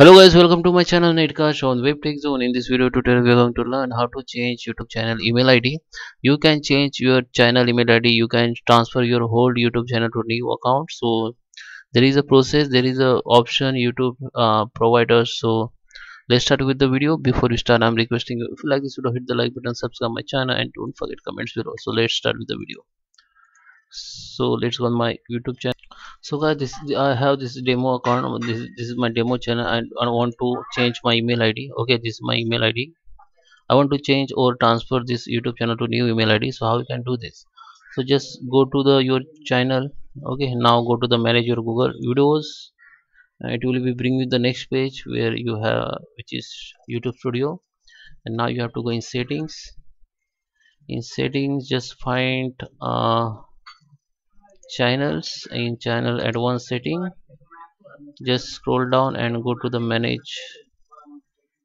Hello guys, welcome to my channel Netcast on WebTech Zone. In this video tutorial, we are going to learn how to change YouTube channel email ID. You can change your channel email ID. You can transfer your whole YouTube channel to new account. So there is a process. There is a option YouTube uh, providers. So let's start with the video. Before we start, I'm requesting you if you like this video, hit the like button, subscribe my channel, and don't forget comments below. So let's start with the video. So let's go on my YouTube channel. So guys this i have this demo account. This, this is my demo channel and i want to change my email id okay this is my email id i want to change or transfer this youtube channel to new email id so how you can do this? So just go to the your channel. Okay now go to the manage your google videos. It will be bring you the next page where you have which is youtube studio. And now you have to go in settings. In settings just find uh channels in channel advanced setting. Just scroll down and go to the manage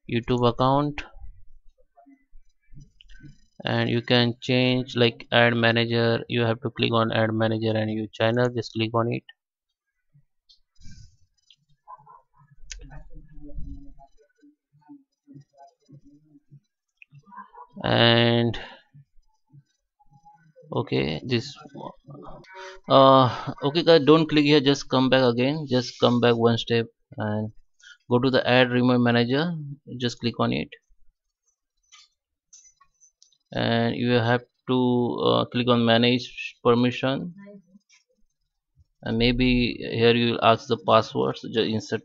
youtube account. And you can change like add manager. You have to click on add manager and your channel. Just click on it. And okay this uh okay guys don't click here. Just come back again. Just come back one step and go to the add remote manager. Just click on it. And you have to uh, click on manage permission. And maybe here you will ask the password so just insert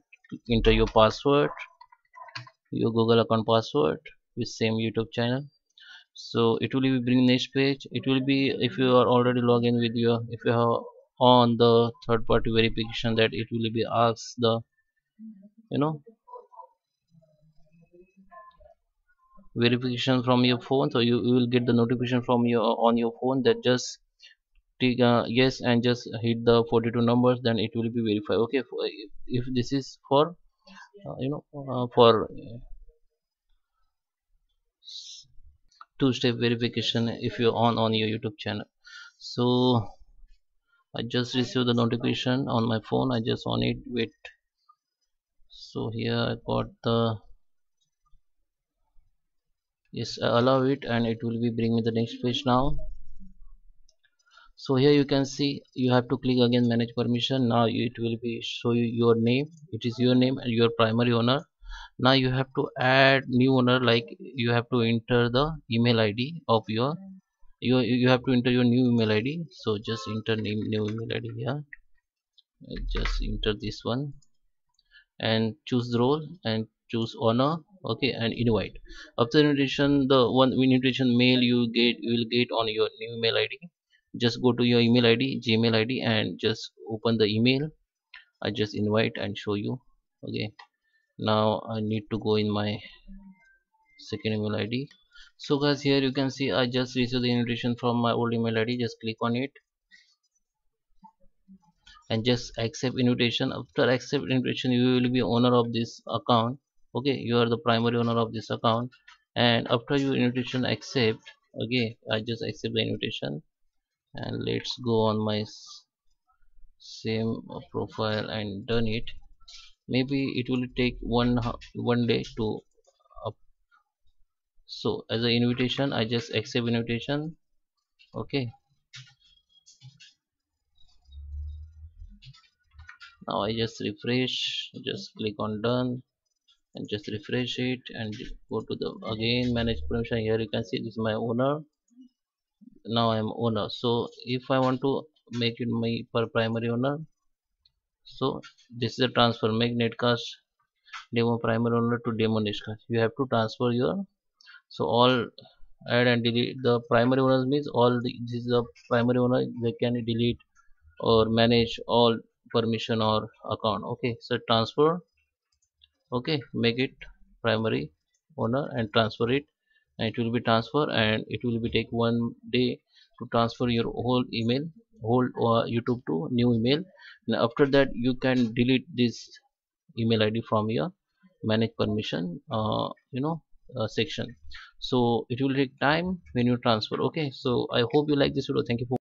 enter your password your google account password with same youtube channel so it will be bring next page. It will be if you are already logged in with your if you have on the third party verification that it will be asked the you know verification from your phone. So you, you will get the notification from your on your phone that just take uh, yes and just hit the 42 numbers then it will be verified. Okay if this is for uh, you know uh, for two-step verification if you're on on your youtube channel. So i just received the notification on my phone. I just on it wait. So here i got the yes I allow it and it will be bring me the next page now. So here you can see you have to click again manage permission. Now it will be show you your name. It is your name and your primary owner now you have to add new owner like you have to enter the email id of your you you have to enter your new email id so just enter name new email id here. Just enter this one and choose the role and choose owner okay and invite. After invitation the one invitation mail you get you will get on your new email id just go to your email id gmail id and just open the email. I just invite and show you okay now I need to go in my second email ID so guys here you can see I just received the invitation from my old email ID just click on it. And just accept invitation. After accept invitation you will be owner of this account. Okay you are the primary owner of this account. And after your invitation accept okay I just accept the invitation. And let's go on my same profile and done it maybe it will take one one day to up. So as an invitation I just accept invitation. Okay. Now I just refresh just click on done and just refresh it and go to the again manage permission. Here you can see this is my owner. Now I'm owner. So if I want to make it my per primary owner so this is a transfer make netcast demo primary owner to demo netcast you have to transfer your so all add and delete. The primary owners means all the, this is the primary owner they can delete or manage all permission or account. Okay so transfer. Okay make it primary owner and transfer it and it will be transfer and it will be take one day to transfer your whole email whole uh, youtube to new email. And after that you can delete this email id from your manage permission uh, you know uh, section. So it will take time when you transfer. Okay so i hope you like this video. Thank you for